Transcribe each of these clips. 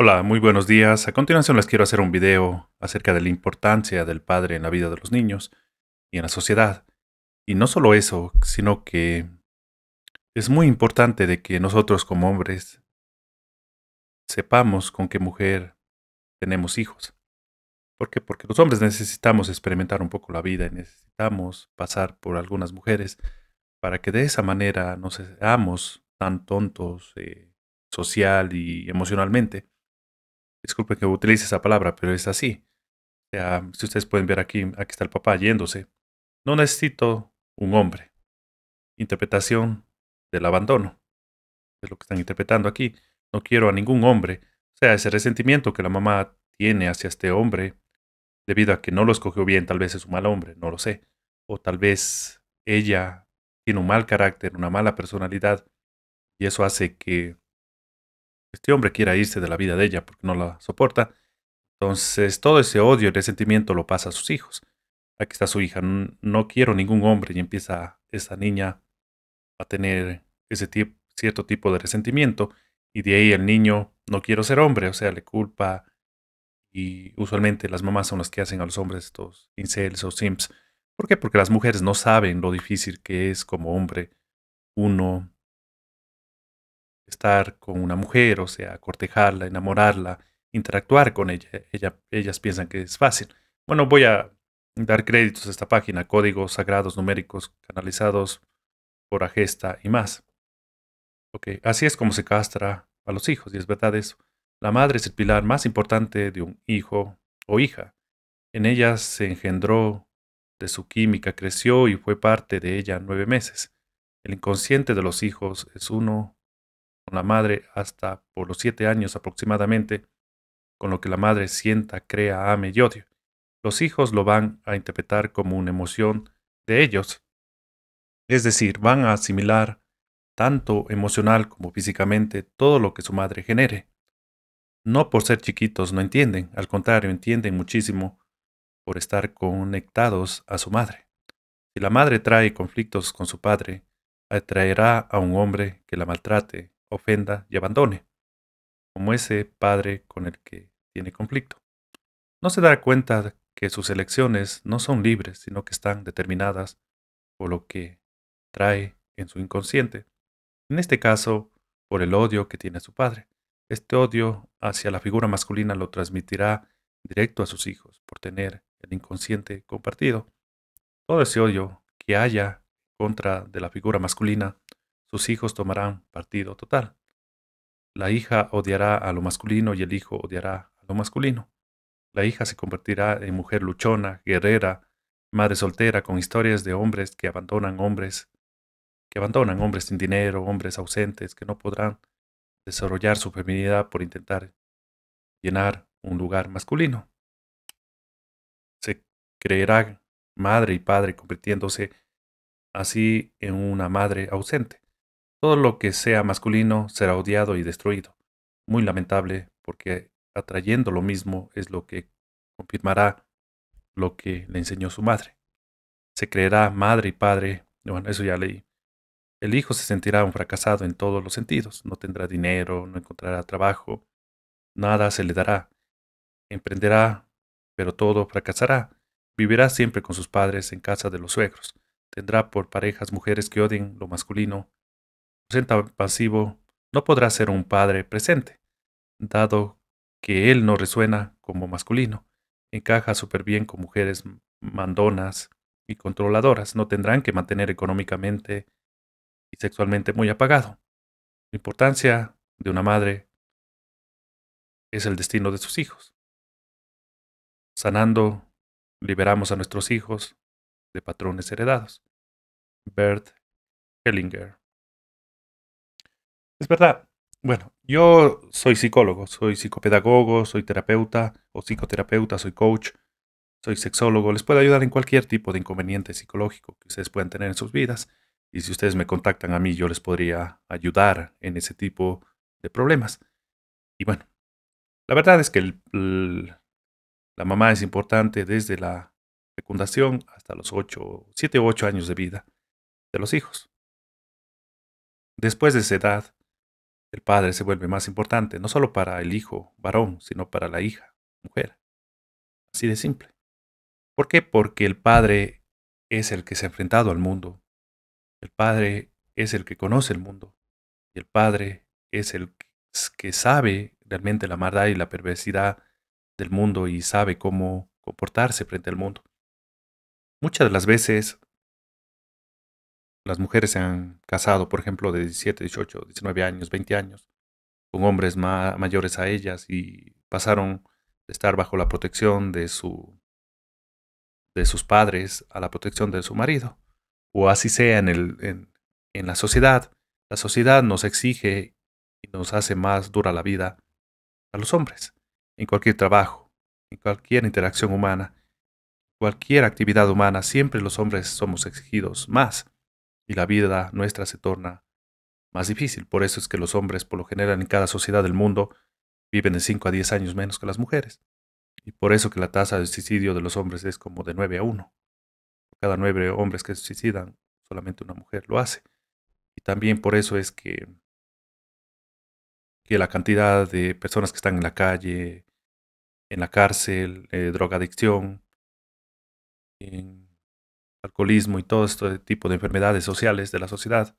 Hola, muy buenos días. A continuación les quiero hacer un video acerca de la importancia del padre en la vida de los niños y en la sociedad. Y no solo eso, sino que es muy importante de que nosotros como hombres sepamos con qué mujer tenemos hijos. ¿Por qué? Porque los hombres necesitamos experimentar un poco la vida y necesitamos pasar por algunas mujeres para que de esa manera no seamos tan tontos eh, social y emocionalmente disculpe que utilice esa palabra, pero es así. O sea, si ustedes pueden ver aquí, aquí está el papá yéndose. No necesito un hombre. Interpretación del abandono. Es lo que están interpretando aquí. No quiero a ningún hombre. O sea, ese resentimiento que la mamá tiene hacia este hombre, debido a que no lo escogió bien, tal vez es un mal hombre, no lo sé. O tal vez ella tiene un mal carácter, una mala personalidad, y eso hace que este hombre quiera irse de la vida de ella porque no la soporta. Entonces todo ese odio y resentimiento lo pasa a sus hijos. Aquí está su hija, no quiero ningún hombre y empieza esa niña a tener ese cierto tipo de resentimiento y de ahí el niño no quiero ser hombre, o sea, le culpa y usualmente las mamás son las que hacen a los hombres estos incels o simps. ¿Por qué? Porque las mujeres no saben lo difícil que es como hombre uno estar con una mujer, o sea, cortejarla, enamorarla, interactuar con ella. ella. Ellas piensan que es fácil. Bueno, voy a dar créditos a esta página, códigos sagrados numéricos canalizados por Agesta y más. Ok, así es como se castra a los hijos, y es verdad eso. La madre es el pilar más importante de un hijo o hija. En ella se engendró de su química, creció y fue parte de ella nueve meses. El inconsciente de los hijos es uno con la madre hasta por los siete años aproximadamente, con lo que la madre sienta, crea, ame y odio. Los hijos lo van a interpretar como una emoción de ellos. Es decir, van a asimilar tanto emocional como físicamente todo lo que su madre genere. No por ser chiquitos no entienden, al contrario, entienden muchísimo por estar conectados a su madre. Si la madre trae conflictos con su padre, atraerá a un hombre que la maltrate, ofenda y abandone, como ese padre con el que tiene conflicto. No se da cuenta que sus elecciones no son libres, sino que están determinadas por lo que trae en su inconsciente. En este caso, por el odio que tiene su padre. Este odio hacia la figura masculina lo transmitirá directo a sus hijos por tener el inconsciente compartido. Todo ese odio que haya contra de la figura masculina sus hijos tomarán partido total. La hija odiará a lo masculino y el hijo odiará a lo masculino. La hija se convertirá en mujer luchona, guerrera, madre soltera con historias de hombres que abandonan hombres, que abandonan hombres sin dinero, hombres ausentes que no podrán desarrollar su feminidad por intentar llenar un lugar masculino. Se creerá madre y padre convirtiéndose así en una madre ausente. Todo lo que sea masculino será odiado y destruido. Muy lamentable, porque atrayendo lo mismo es lo que confirmará lo que le enseñó su madre. Se creerá madre y padre, bueno, eso ya leí. El hijo se sentirá un fracasado en todos los sentidos. No tendrá dinero, no encontrará trabajo, nada se le dará. Emprenderá, pero todo fracasará. Vivirá siempre con sus padres en casa de los suegros. Tendrá por parejas mujeres que odien lo masculino pasivo no podrá ser un padre presente, dado que él no resuena como masculino. Encaja súper bien con mujeres mandonas y controladoras. No tendrán que mantener económicamente y sexualmente muy apagado. La importancia de una madre es el destino de sus hijos. Sanando, liberamos a nuestros hijos de patrones heredados. Bert Hellinger es verdad. Bueno, yo soy psicólogo, soy psicopedagogo, soy terapeuta o psicoterapeuta, soy coach, soy sexólogo. Les puedo ayudar en cualquier tipo de inconveniente psicológico que ustedes puedan tener en sus vidas. Y si ustedes me contactan a mí, yo les podría ayudar en ese tipo de problemas. Y bueno, la verdad es que la mamá es importante desde la fecundación hasta los 8, 7 u 8 años de vida de los hijos. Después de esa edad, el padre se vuelve más importante, no solo para el hijo varón, sino para la hija mujer. Así de simple. ¿Por qué? Porque el padre es el que se ha enfrentado al mundo. El padre es el que conoce el mundo. Y el padre es el que sabe realmente la maldad y la perversidad del mundo y sabe cómo comportarse frente al mundo. Muchas de las veces las mujeres se han casado, por ejemplo, de 17, 18, 19 años, 20 años, con hombres mayores a ellas y pasaron de estar bajo la protección de, su, de sus padres a la protección de su marido. O así sea en, el, en, en la sociedad. La sociedad nos exige y nos hace más dura la vida a los hombres, en cualquier trabajo, en cualquier interacción humana, cualquier actividad humana, siempre los hombres somos exigidos más y la vida nuestra se torna más difícil. Por eso es que los hombres, por lo general, en cada sociedad del mundo, viven de 5 a 10 años menos que las mujeres. Y por eso que la tasa de suicidio de los hombres es como de 9 a 1. Cada 9 hombres que se suicidan, solamente una mujer lo hace. Y también por eso es que, que la cantidad de personas que están en la calle, en la cárcel, eh, drogadicción, en alcoholismo y todo este tipo de enfermedades sociales de la sociedad,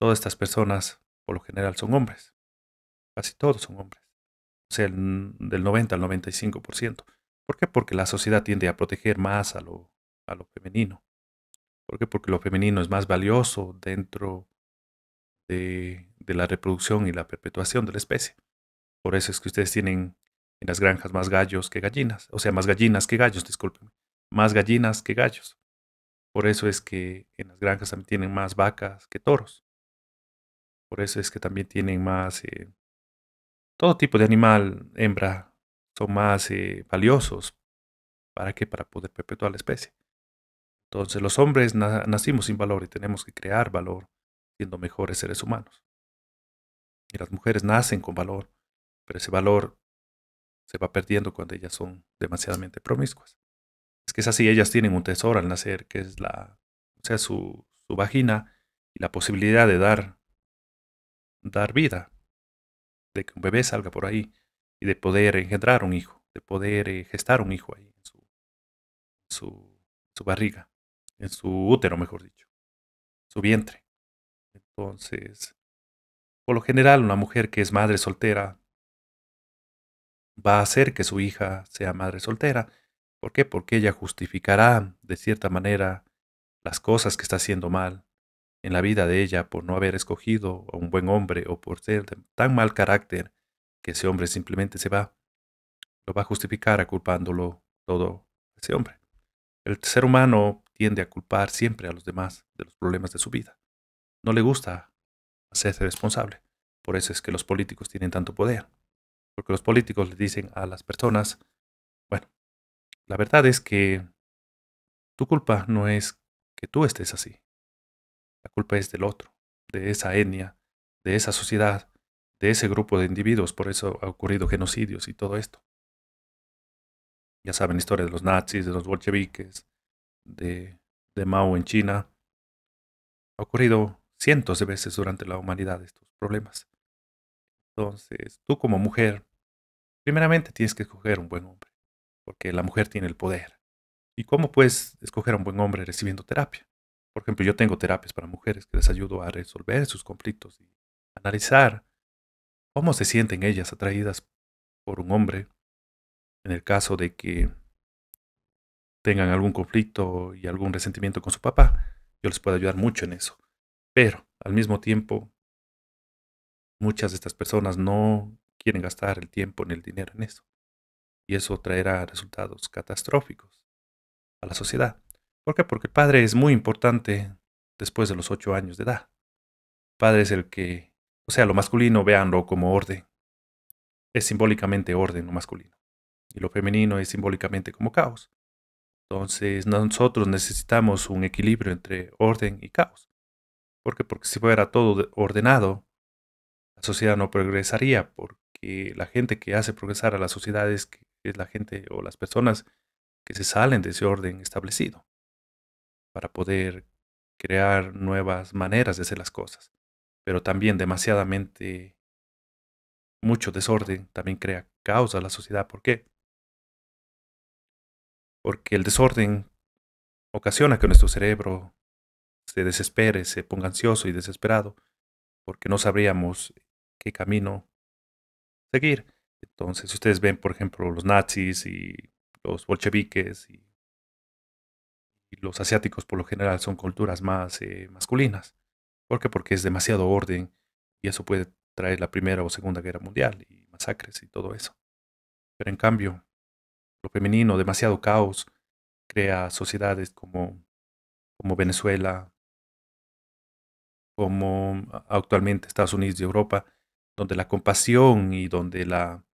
todas estas personas por lo general son hombres. Casi todos son hombres. O sea, del 90 al 95%. ¿Por qué? Porque la sociedad tiende a proteger más a lo, a lo femenino. ¿Por qué? Porque lo femenino es más valioso dentro de, de la reproducción y la perpetuación de la especie. Por eso es que ustedes tienen en las granjas más gallos que gallinas. O sea, más gallinas que gallos, disculpen. Más gallinas que gallos. Por eso es que en las granjas también tienen más vacas que toros. Por eso es que también tienen más... Eh, todo tipo de animal hembra son más eh, valiosos. ¿Para qué? Para poder perpetuar la especie. Entonces los hombres nacimos sin valor y tenemos que crear valor siendo mejores seres humanos. Y las mujeres nacen con valor, pero ese valor se va perdiendo cuando ellas son demasiadamente promiscuas es que es así, ellas tienen un tesoro al nacer, que es la, o sea, su, su vagina y la posibilidad de dar, dar vida, de que un bebé salga por ahí y de poder engendrar un hijo, de poder eh, gestar un hijo ahí en su, su, su barriga, en su útero, mejor dicho, su vientre. Entonces, por lo general, una mujer que es madre soltera va a hacer que su hija sea madre soltera ¿Por qué? Porque ella justificará de cierta manera las cosas que está haciendo mal en la vida de ella por no haber escogido a un buen hombre o por ser de tan mal carácter que ese hombre simplemente se va. Lo va a justificar culpándolo todo ese hombre. El ser humano tiende a culpar siempre a los demás de los problemas de su vida. No le gusta hacerse responsable. Por eso es que los políticos tienen tanto poder. Porque los políticos le dicen a las personas, la verdad es que tu culpa no es que tú estés así. La culpa es del otro, de esa etnia, de esa sociedad, de ese grupo de individuos. Por eso ha ocurrido genocidios y todo esto. Ya saben historia de los nazis, de los bolcheviques, de, de Mao en China. Ha ocurrido cientos de veces durante la humanidad estos problemas. Entonces, tú como mujer, primeramente tienes que escoger un buen hombre porque la mujer tiene el poder. ¿Y cómo puedes escoger a un buen hombre recibiendo terapia? Por ejemplo, yo tengo terapias para mujeres que les ayudo a resolver sus conflictos y analizar cómo se sienten ellas atraídas por un hombre en el caso de que tengan algún conflicto y algún resentimiento con su papá. Yo les puedo ayudar mucho en eso. Pero al mismo tiempo, muchas de estas personas no quieren gastar el tiempo ni el dinero en eso y eso traerá resultados catastróficos a la sociedad. ¿Por qué? Porque el padre es muy importante después de los ocho años de edad. El padre es el que, o sea, lo masculino, véanlo como orden. Es simbólicamente orden lo masculino. Y lo femenino es simbólicamente como caos. Entonces nosotros necesitamos un equilibrio entre orden y caos. ¿Por qué? Porque si fuera todo ordenado, la sociedad no progresaría, porque la gente que hace progresar a la sociedad es que es la gente o las personas que se salen de ese orden establecido para poder crear nuevas maneras de hacer las cosas, pero también demasiadamente mucho desorden también crea caos a la sociedad. ¿Por qué? Porque el desorden ocasiona que nuestro cerebro se desespere, se ponga ansioso y desesperado, porque no sabríamos qué camino seguir. Entonces, ustedes ven, por ejemplo, los nazis y los bolcheviques y, los asiáticos por lo general son culturas más eh, masculinas. ¿Por qué? Porque es demasiado orden y eso puede traer la Primera o Segunda Guerra Mundial y masacres y todo eso. Pero en cambio, lo femenino, demasiado caos, crea sociedades como, como Venezuela, como actualmente Estados Unidos y Europa, donde la compasión y donde la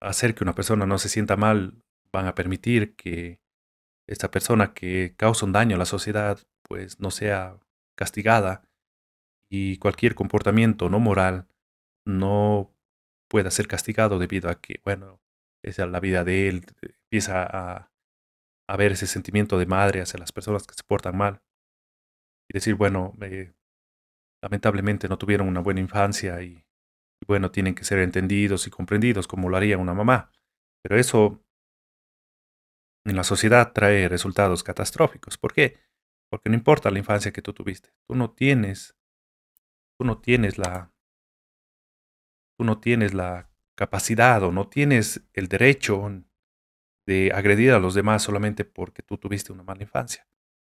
hacer que una persona no se sienta mal van a permitir que esta persona que causa un daño a la sociedad pues no sea castigada y cualquier comportamiento no moral no pueda ser castigado debido a que, bueno, esa es la vida de él, empieza a, a ver ese sentimiento de madre hacia las personas que se portan mal y decir, bueno, eh, lamentablemente no tuvieron una buena infancia y, bueno, tienen que ser entendidos y comprendidos como lo haría una mamá. Pero eso en la sociedad trae resultados catastróficos. ¿Por qué? Porque no importa la infancia que tú tuviste, tú no tienes, tú no tienes la, tú no tienes la capacidad o no tienes el derecho de agredir a los demás solamente porque tú tuviste una mala infancia.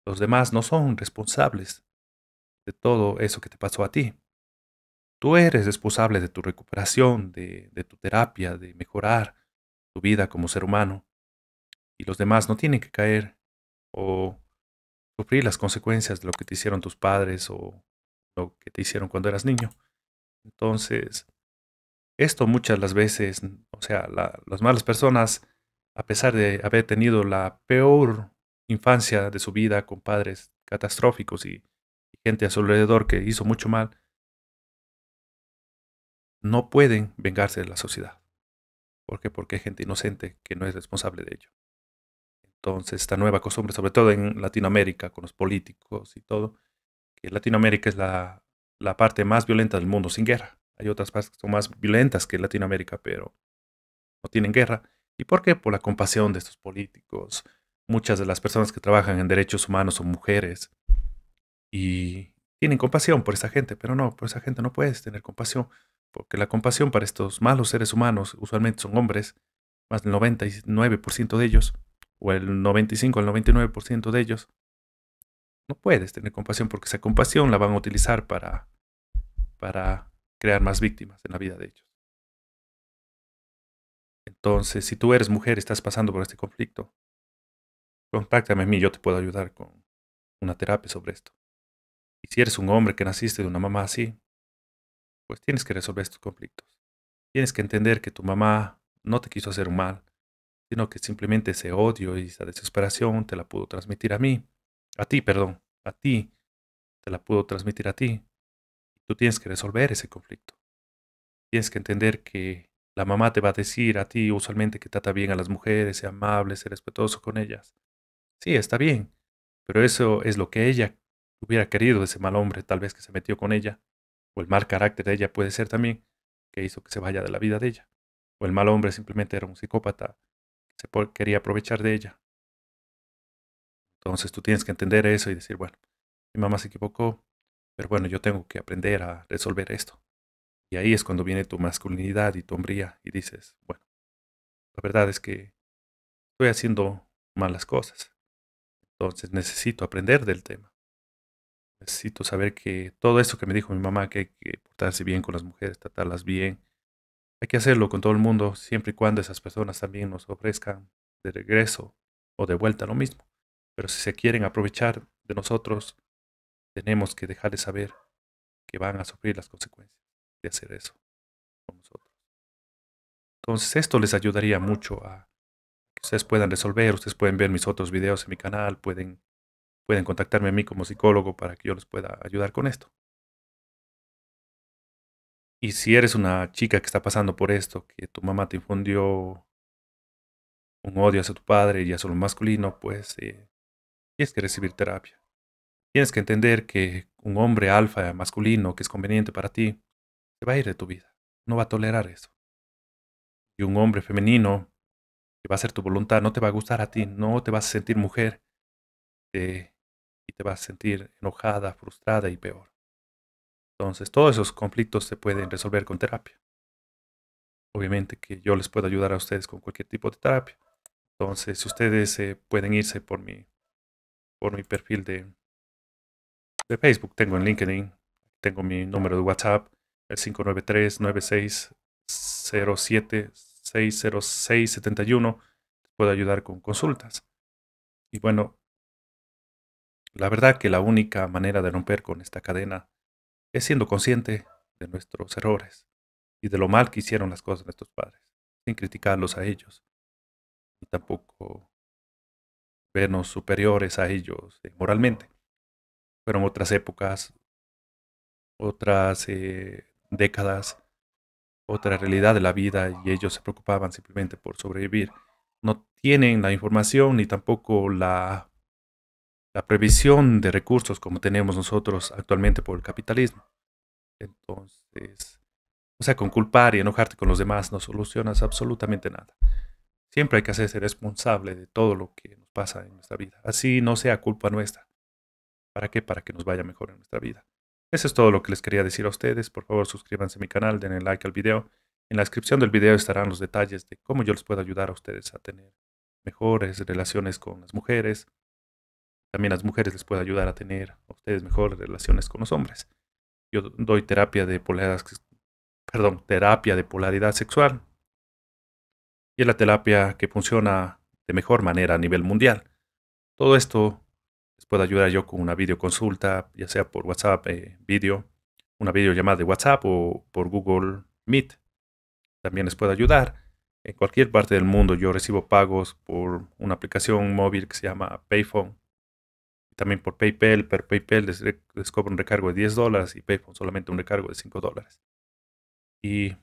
Los demás no son responsables de todo eso que te pasó a ti. Tú eres responsable de tu recuperación, de, tu terapia, de mejorar tu vida como ser humano. Y los demás no tienen que caer o sufrir las consecuencias de lo que te hicieron tus padres o lo que te hicieron cuando eras niño. Entonces, esto muchas las veces, o sea, las malas personas, a pesar de haber tenido la peor infancia de su vida con padres catastróficos y, gente a su alrededor que hizo mucho mal, no pueden vengarse de la sociedad. ¿Por qué? Porque hay gente inocente que no es responsable de ello. Entonces, esta nueva costumbre, sobre todo en Latinoamérica, con los políticos y todo, que Latinoamérica es la, la parte más violenta del mundo sin guerra. Hay otras partes que son más violentas que Latinoamérica, pero no tienen guerra. ¿Y por qué? Por la compasión de estos políticos. Muchas de las personas que trabajan en derechos humanos son mujeres y tienen compasión por esa gente, pero no, por esa gente no puedes tener compasión, porque la compasión para estos malos seres humanos, usualmente son hombres, más del 99% de ellos, o el 95 al 99% de ellos, no puedes tener compasión porque esa compasión la van a utilizar para, para crear más víctimas en la vida de ellos. Entonces, si tú eres mujer estás pasando por este conflicto, contáctame a mí, yo te puedo ayudar con una terapia sobre esto. Y si eres un hombre que naciste de una mamá así, pues tienes que resolver estos conflictos. Tienes que entender que tu mamá no te quiso hacer mal, sino que simplemente ese odio y esa desesperación te la pudo transmitir a mí, a ti, perdón, a ti, te la pudo transmitir a ti. Tú tienes que resolver ese conflicto. Tienes que entender que la mamá te va a decir a ti usualmente que trata bien a las mujeres, sea amable, sea respetuoso con ellas. Sí, está bien, pero eso es lo que ella hubiera querido de ese mal hombre, tal vez que se metió con ella, o el mal carácter de ella puede ser también que hizo que se vaya de la vida de ella, o el mal hombre simplemente era un psicópata se quería aprovechar de ella. Entonces tú tienes que entender eso y decir, bueno, mi mamá se equivocó, pero bueno, yo tengo que aprender a resolver esto. Y ahí es cuando viene tu masculinidad y tu hombría y dices, bueno, la verdad es que estoy haciendo malas cosas. Entonces necesito aprender del tema. Necesito saber que todo eso que me dijo mi mamá, que hay que portarse bien con las mujeres, tratarlas bien, hay que hacerlo con todo el mundo siempre y cuando esas personas también nos ofrezcan de regreso o de vuelta lo mismo. Pero si se quieren aprovechar de nosotros, tenemos que dejarles saber que van a sufrir las consecuencias de hacer eso con nosotros. Entonces esto les ayudaría mucho a que ustedes puedan resolver, ustedes pueden ver mis otros videos en mi canal, pueden, pueden contactarme a mí como psicólogo para que yo les pueda ayudar con esto. Y si eres una chica que está pasando por esto, que tu mamá te infundió un odio hacia tu padre y hacia lo masculino, pues eh, tienes que recibir terapia. Tienes que entender que un hombre alfa masculino que es conveniente para ti, se va a ir de tu vida. No va a tolerar eso. Y un hombre femenino que va a ser tu voluntad no te va a gustar a ti, no te vas a sentir mujer y te vas a sentir enojada, frustrada y peor. Entonces, todos esos conflictos se pueden resolver con terapia. Obviamente que yo les puedo ayudar a ustedes con cualquier tipo de terapia. Entonces, si ustedes eh, pueden irse por mi, por mi perfil de, de Facebook, tengo en LinkedIn, tengo mi número de WhatsApp, el 593-9607-60671. Puedo ayudar con consultas. Y bueno, la verdad que la única manera de romper con esta cadena es siendo consciente de nuestros errores y de lo mal que hicieron las cosas nuestros padres, sin criticarlos a ellos, y tampoco vernos superiores a ellos eh, moralmente. Fueron otras épocas, otras eh, décadas, otra realidad de la vida y ellos se preocupaban simplemente por sobrevivir. No tienen la información ni tampoco la, la previsión de recursos como tenemos nosotros actualmente por el capitalismo. Entonces, o sea, con culpar y enojarte con los demás no solucionas absolutamente nada. Siempre hay que hacerse responsable de todo lo que nos pasa en nuestra vida. Así no sea culpa nuestra. ¿Para qué? Para que nos vaya mejor en nuestra vida. Eso es todo lo que les quería decir a ustedes. Por favor, suscríbanse a mi canal, denle like al video. En la descripción del video estarán los detalles de cómo yo les puedo ayudar a ustedes a tener mejores relaciones con las mujeres. También las mujeres les puedo ayudar a tener a ustedes mejores relaciones con los hombres. Yo doy terapia de polaridad, perdón, terapia de polaridad sexual. Y es la terapia que funciona de mejor manera a nivel mundial. Todo esto puedo ayudar yo con una videoconsulta, ya sea por WhatsApp, eh, video, una videollamada de WhatsApp o por Google Meet. También les puedo ayudar. En cualquier parte del mundo yo recibo pagos por una aplicación móvil que se llama Payphone. También por PayPal, pero PayPal les, les un recargo de 10 dólares y Payphone solamente un recargo de 5 dólares. Y,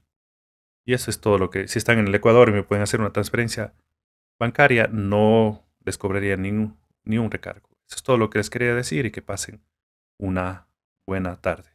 eso es todo lo que, si están en el Ecuador y me pueden hacer una transferencia bancaria, no les cobraría ni ni un recargo. Eso es todo lo que les quería decir y que pasen una buena tarde.